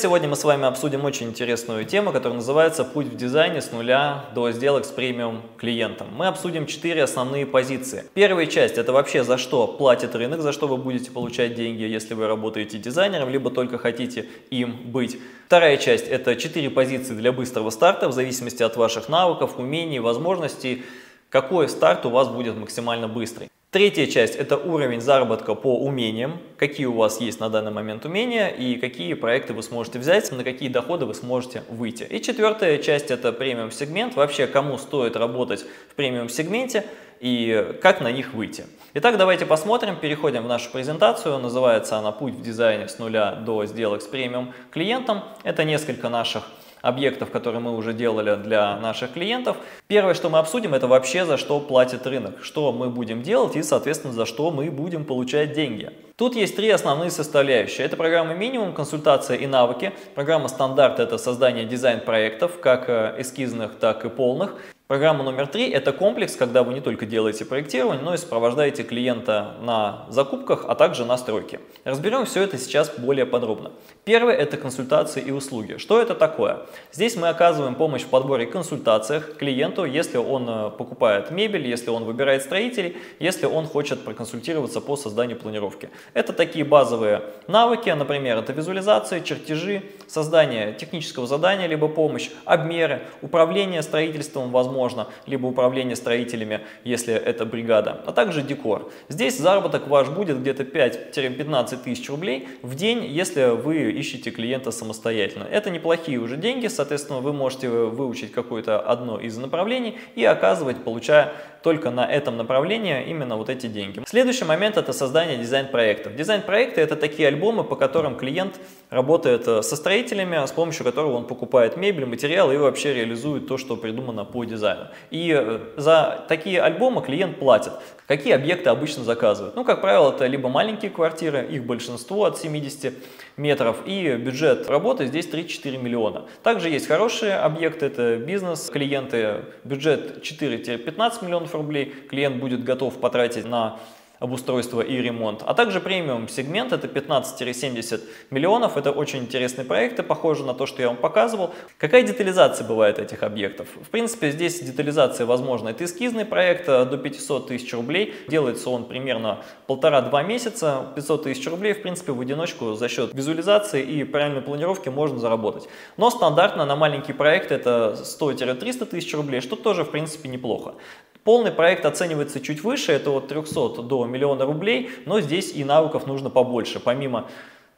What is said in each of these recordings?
Сегодня мы с вами обсудим очень интересную тему, которая называется «Путь в дизайне с нуля до сделок с премиум клиентом». Мы обсудим четыре основные позиции. Первая часть – это вообще за что платит рынок, за что вы будете получать деньги, если вы работаете дизайнером, либо только хотите им быть. Вторая часть – это четыре позиции для быстрого старта, в зависимости от ваших навыков, умений, возможностей, какой старт у вас будет максимально быстрый. Третья часть – это уровень заработка по умениям, какие у вас есть на данный момент умения и какие проекты вы сможете взять, на какие доходы вы сможете выйти. И четвертая часть – это премиум сегмент, вообще кому стоит работать в премиум сегменте и как на них выйти. Итак, давайте посмотрим, переходим в нашу презентацию, называется она «Путь в дизайне с нуля до сделок с премиум клиентом». Это несколько наших объектов, которые мы уже делали для наших клиентов. Первое, что мы обсудим, это вообще за что платит рынок, что мы будем делать и, соответственно, за что мы будем получать деньги. Тут есть три основные составляющие. Это программа минимум, консультация и навыки. Программа стандарт – это создание дизайн-проектов, как э, эскизных, так и полных. Программа номер три – это комплекс, когда вы не только делаете проектирование, но и сопровождаете клиента на закупках, а также на стройке. Разберем все это сейчас более подробно. Первое – это консультации и услуги. Что это такое? Здесь мы оказываем помощь в подборе консультациях клиенту, если он э, покупает мебель, если он выбирает строителей, если он хочет проконсультироваться по созданию планировки. Это такие базовые навыки, например, это визуализация, чертежи, создание технического задания, либо помощь, обмеры, управление строительством, возможно, можно, либо управление строителями, если это бригада, а также декор. Здесь заработок ваш будет где-то 5-15 тысяч рублей в день, если вы ищете клиента самостоятельно. Это неплохие уже деньги, соответственно, вы можете выучить какое-то одно из направлений и оказывать, получая только на этом направлении именно вот эти деньги. Следующий момент это создание дизайн-проектов. Дизайн-проекты это такие альбомы, по которым клиент работает э, со строителями, с помощью которого он покупает мебель, материалы и вообще реализует то, что придумано по дизайну. И э, за такие альбомы клиент платит. Какие объекты обычно заказывают? Ну, как правило, это либо маленькие квартиры, их большинство от 70 метров, и бюджет работы здесь 3-4 миллиона. Также есть хорошие объекты, это бизнес, клиенты, бюджет 4-15 миллионов рублей, клиент будет готов потратить на обустройство и ремонт. А также премиум сегмент, это 15-70 миллионов. Это очень интересные проекты, похожи на то, что я вам показывал. Какая детализация бывает этих объектов? В принципе, здесь детализация возможна. Это эскизный проект э, до 500 тысяч рублей. Делается он примерно полтора-два месяца. 500 тысяч рублей, в принципе, в одиночку за счет визуализации и правильной планировки можно заработать. Но стандартно на маленький проект это 100-300 тысяч рублей, что тоже, в принципе, неплохо. Полный проект оценивается чуть выше, это от 300 до миллиона рублей, но здесь и навыков нужно побольше. Помимо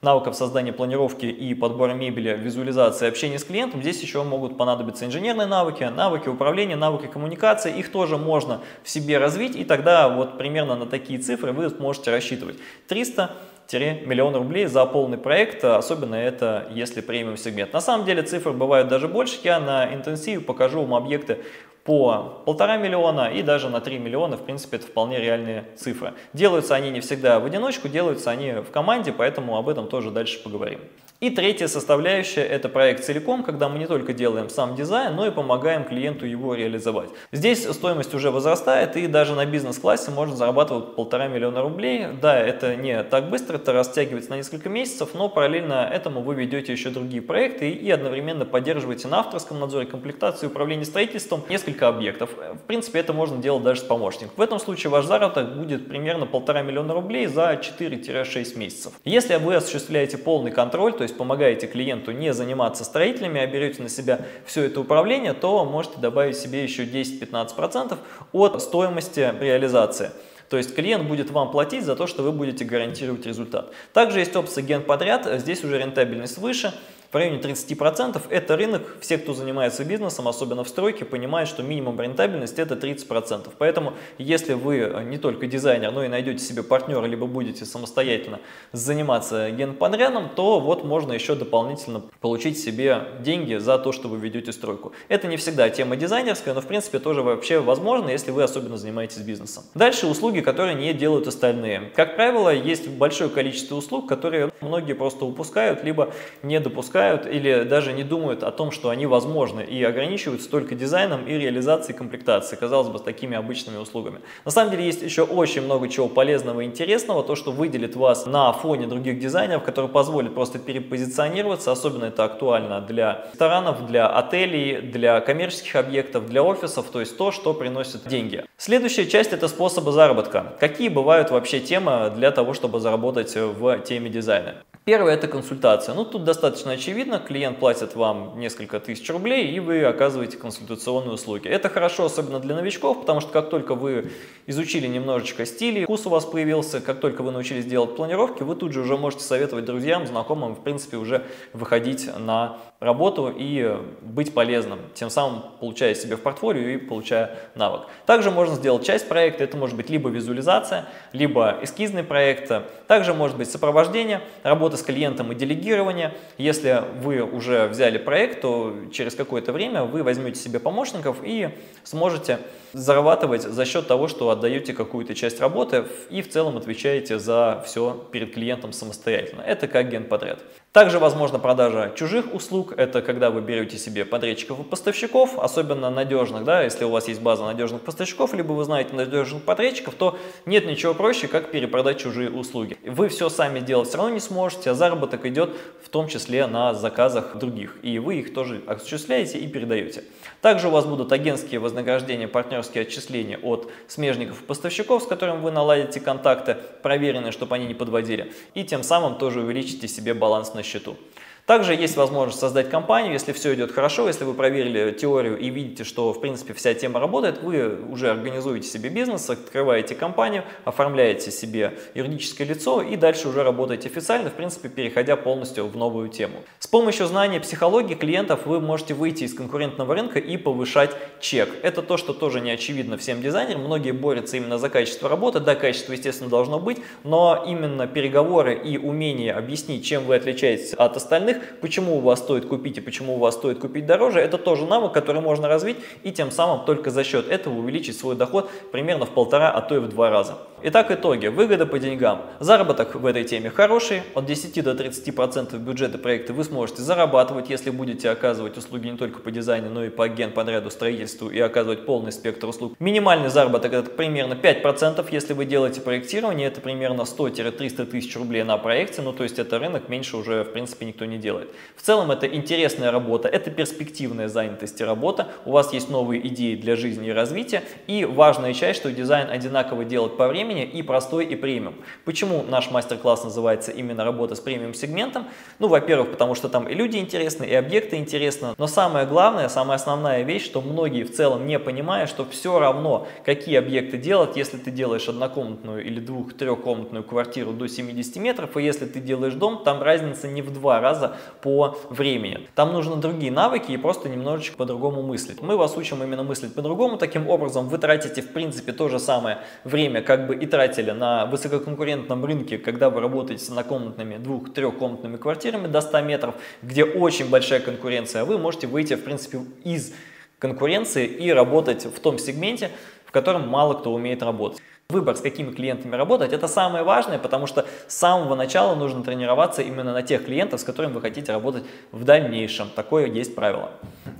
навыков создания планировки и подбора мебели, визуализации, общения с клиентом, здесь еще могут понадобиться инженерные навыки, навыки управления, навыки коммуникации. Их тоже можно в себе развить, и тогда вот примерно на такие цифры вы можете рассчитывать. 300 миллион рублей за полный проект, особенно это если премиум сегмент. На самом деле цифры бывают даже больше, я на интенсиве покажу вам объекты по полтора миллиона и даже на 3 миллиона, в принципе, это вполне реальные цифры. Делаются они не всегда в одиночку, делаются они в команде, поэтому об этом тоже дальше поговорим. И третья составляющая – это проект целиком, когда мы не только делаем сам дизайн, но и помогаем клиенту его реализовать. Здесь стоимость уже возрастает, и даже на бизнес-классе можно зарабатывать полтора миллиона рублей. Да, это не так быстро, это растягивается на несколько месяцев, но параллельно этому вы ведете еще другие проекты и одновременно поддерживаете на авторском надзоре комплектацию и управление строительством несколько объектов. В принципе, это можно делать даже с помощником. В этом случае ваш заработок будет примерно полтора миллиона рублей за 4-6 месяцев. Если вы осуществляете полный контроль, то есть есть помогаете клиенту не заниматься строителями, а берете на себя все это управление, то можете добавить себе еще 10-15% от стоимости реализации. То есть клиент будет вам платить за то, что вы будете гарантировать результат. Также есть опция генподряд, здесь уже рентабельность выше в районе 30%. Это рынок, все, кто занимается бизнесом, особенно в стройке, понимают, что минимум рентабельность это 30%. Поэтому, если вы не только дизайнер, но и найдете себе партнера, либо будете самостоятельно заниматься генподрядом, то вот можно еще дополнительно получить себе деньги за то, что вы ведете стройку. Это не всегда тема дизайнерская, но в принципе тоже вообще возможно, если вы особенно занимаетесь бизнесом. Дальше услуги, которые не делают остальные. Как правило, есть большое количество услуг, которые многие просто упускают, либо не допускают привыкают или даже не думают о том, что они возможны и ограничиваются только дизайном и реализацией комплектации, казалось бы, с такими обычными услугами. На самом деле есть еще очень много чего полезного и интересного, то, что выделит вас на фоне других дизайнеров, которые позволит просто перепозиционироваться, особенно это актуально для ресторанов, для отелей, для коммерческих объектов, для офисов, то есть то, что приносит деньги. Следующая часть это способы заработка. Какие бывают вообще темы для того, чтобы заработать в теме дизайна? Первое – это консультация. Ну, тут достаточно очевидно, клиент платит вам несколько тысяч рублей, и вы оказываете консультационные услуги. Это хорошо, особенно для новичков, потому что как только вы изучили немножечко стили, вкус у вас появился, как только вы научились делать планировки, вы тут же уже можете советовать друзьям, знакомым, в принципе, уже выходить на работу и быть полезным, тем самым получая себе в портфолио и получая навык. Также можно сделать часть проекта, это может быть либо визуализация, либо эскизный проект, также может быть сопровождение, работа с клиентом и делегирование. Если вы уже взяли проект, то через какое-то время вы возьмете себе помощников и сможете зарабатывать за счет того, что отдаете какую-то часть работы и в целом отвечаете за все перед клиентом самостоятельно. Это как генподряд. Также возможна продажа чужих услуг, это когда вы берете себе подрядчиков и поставщиков, особенно надежных, да, если у вас есть база надежных поставщиков, либо вы знаете надежных подрядчиков, то нет ничего проще, как перепродать чужие услуги. Вы все сами делать все равно не сможете, а заработок идет в том числе на заказах других, и вы их тоже осуществляете и передаете. Также у вас будут агентские вознаграждения, партнерские отчисления от смежников и поставщиков, с которыми вы наладите контакты, проверенные, чтобы они не подводили, и тем самым тоже увеличите себе баланс на на счету. Также есть возможность создать компанию, если все идет хорошо, если вы проверили теорию и видите, что в принципе вся тема работает, вы уже организуете себе бизнес, открываете компанию, оформляете себе юридическое лицо и дальше уже работаете официально, в принципе переходя полностью в новую тему. С помощью знания психологии клиентов вы можете выйти из конкурентного рынка и повышать чек. Это то, что тоже не очевидно всем дизайнерам, многие борются именно за качество работы, да, качество естественно должно быть, но именно переговоры и умение объяснить, чем вы отличаетесь от остальных, остальных, почему у вас стоит купить и почему у вас стоит купить дороже, это тоже навык, который можно развить и тем самым только за счет этого увеличить свой доход примерно в полтора, а то и в два раза. Итак, итоги. Выгода по деньгам. Заработок в этой теме хороший. От 10 до 30% бюджета проекта вы сможете зарабатывать, если будете оказывать услуги не только по дизайну, но и по генподряду, строительству и оказывать полный спектр услуг. Минимальный заработок это примерно 5%. Если вы делаете проектирование, это примерно 100-300 тысяч рублей на проекте. Ну, то есть это рынок, меньше уже в принципе никто не делает. В целом это интересная работа, это перспективная занятость и работа. У вас есть новые идеи для жизни и развития. И важная часть, что дизайн одинаково делать по времени времени и простой, и премиум. Почему наш мастер-класс называется именно работа с премиум сегментом? Ну, во-первых, потому что там и люди интересны, и объекты интересны, но самое главное, самая основная вещь, что многие в целом не понимают, что все равно, какие объекты делать, если ты делаешь однокомнатную или двух-трехкомнатную квартиру до 70 метров, и если ты делаешь дом, там разница не в два раза по времени. Там нужны другие навыки и просто немножечко по-другому мыслить. Мы вас учим именно мыслить по-другому, таким образом вы тратите в принципе то же самое время, как бы и тратили на высококонкурентном рынке, когда вы работаете с однокомнатными, двух-трехкомнатными квартирами до 100 метров, где очень большая конкуренция, вы можете выйти, в принципе, из конкуренции и работать в том сегменте, в котором мало кто умеет работать. Выбор, с какими клиентами работать, это самое важное, потому что с самого начала нужно тренироваться именно на тех клиентов, с которыми вы хотите работать в дальнейшем. Такое есть правило.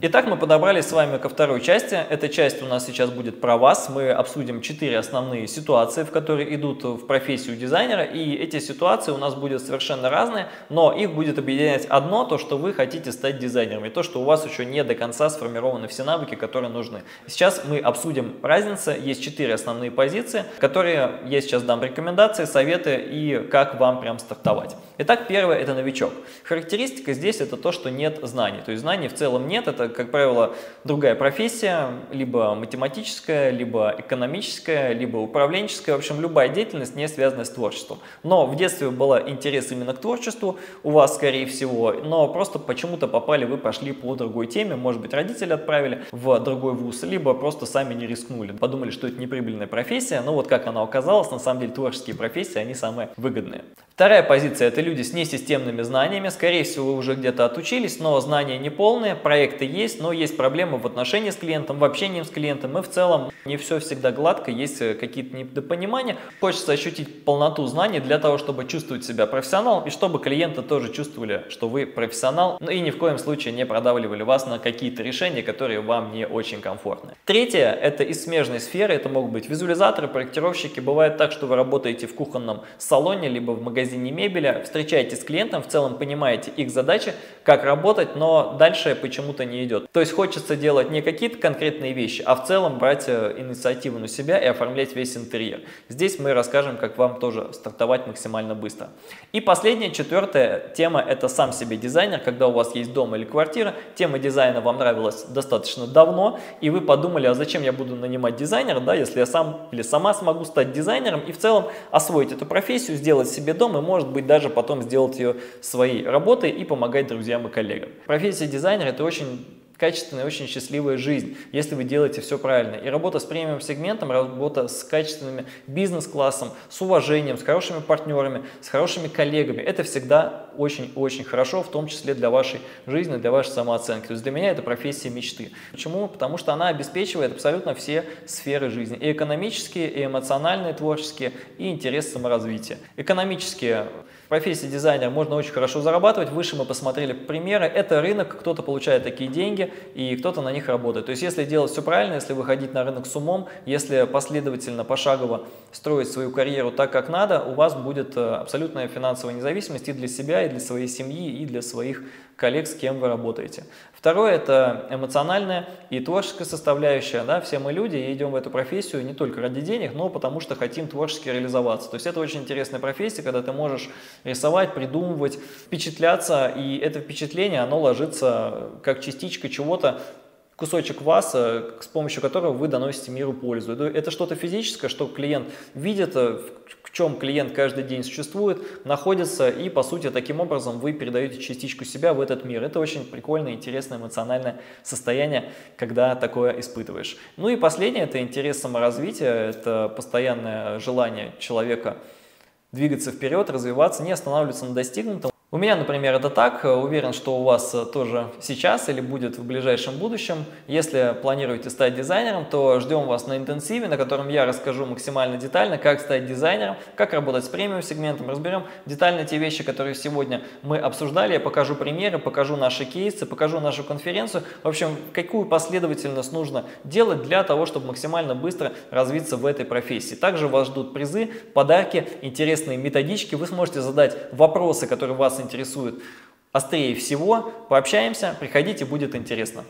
Итак, мы подобрались с вами ко второй части. Эта часть у нас сейчас будет про вас. Мы обсудим четыре основные ситуации, в которые идут в профессию дизайнера. И эти ситуации у нас будут совершенно разные, но их будет объединять одно, то, что вы хотите стать дизайнером. И то, что у вас еще не до конца сформированы все навыки, которые нужны. Сейчас мы обсудим разницу. Есть четыре основные позиции, которые я сейчас дам рекомендации, советы и как вам прям стартовать. Итак, первое это новичок. Характеристика здесь это то, что нет знаний. То есть знаний в целом нет, это как правило, другая профессия, либо математическая, либо экономическая, либо управленческая, в общем, любая деятельность, не связанная с творчеством. Но в детстве был интерес именно к творчеству у вас, скорее всего, но просто почему-то попали, вы пошли по другой теме, может быть, родители отправили в другой вуз, либо просто сами не рискнули, подумали, что это неприбыльная профессия, но вот как она оказалась, на самом деле творческие профессии, они самые выгодные. Вторая позиция – это люди с несистемными знаниями. Скорее всего, вы уже где-то отучились, но знания не полные, проекты есть, но есть проблемы в отношении с клиентом, в общении с клиентом. И в целом не все всегда гладко, есть э, какие-то недопонимания. Хочется ощутить полноту знаний для того, чтобы чувствовать себя профессионалом и чтобы клиенты тоже чувствовали, что вы профессионал, ну и ни в коем случае не продавливали вас на какие-то решения, которые вам не очень комфортны. Третье – это из смежной сферы, это могут быть визуализаторы, проектировщики. Бывает так, что вы работаете в кухонном салоне, либо в магазине магазине мебели, встречаетесь с клиентом, в целом понимаете их задачи, как работать, но дальше почему-то не идет. То есть хочется делать не какие-то конкретные вещи, а в целом брать э, инициативу на себя и оформлять весь интерьер. Здесь мы расскажем, как вам тоже стартовать максимально быстро. И последняя, четвертая тема – это сам себе дизайнер. Когда у вас есть дом или квартира, тема дизайна вам нравилась достаточно давно, и вы подумали, а зачем я буду нанимать дизайнера, да, если я сам или сама смогу стать дизайнером и в целом освоить эту профессию, сделать себе дом и может быть даже потом сделать ее своей работой и помогать друзьям и коллегам. Профессия дизайнера это очень качественная, очень счастливая жизнь, если вы делаете все правильно. И работа с премиум сегментом, работа с качественным бизнес-классом, с уважением, с хорошими партнерами, с хорошими коллегами, это всегда очень-очень хорошо, в том числе для вашей жизни, для вашей самооценки. То есть для меня это профессия мечты. Почему? Потому что она обеспечивает абсолютно все сферы жизни. И экономические, и эмоциональные, творческие, и интерес саморазвития. Экономические профессии дизайнера можно очень хорошо зарабатывать. Выше мы посмотрели примеры. Это рынок, кто-то получает такие деньги, и кто-то на них работает. То есть если делать все правильно, если выходить на рынок с умом, если последовательно, пошагово строить свою карьеру так, как надо, у вас будет э, абсолютная финансовая независимость и для себя, и для своей семьи, и для своих коллег, с кем вы работаете. Второе – это эмоциональная и творческая составляющая. Да? Все мы люди и идем в эту профессию не только ради денег, но потому что хотим творчески реализоваться. То есть это очень интересная профессия, когда ты можешь рисовать, придумывать, впечатляться, и это впечатление, оно ложится как частичка чего-то, кусочек вас, э, с помощью которого вы доносите миру пользу. Это что-то физическое, что клиент видит, э, в чем клиент каждый день существует, находится, и по сути таким образом вы передаете частичку себя в этот мир. Это очень прикольное, интересное, эмоциональное состояние, когда такое испытываешь. Ну и последнее, это интерес саморазвития, это постоянное желание человека двигаться вперед, развиваться, не останавливаться на достигнутом. У меня, например, это так. Уверен, что у вас тоже сейчас или будет в ближайшем будущем. Если планируете стать дизайнером, то ждем вас на интенсиве, на котором я расскажу максимально детально, как стать дизайнером, как работать с премиум сегментом. Разберем детально те вещи, которые сегодня мы обсуждали. Я покажу примеры, покажу наши кейсы, покажу нашу конференцию. В общем, какую последовательность нужно делать для того, чтобы максимально быстро развиться в этой профессии. Также вас ждут призы, подарки, интересные методички. Вы сможете задать вопросы, которые интересует острее всего. Пообщаемся, приходите, будет интересно.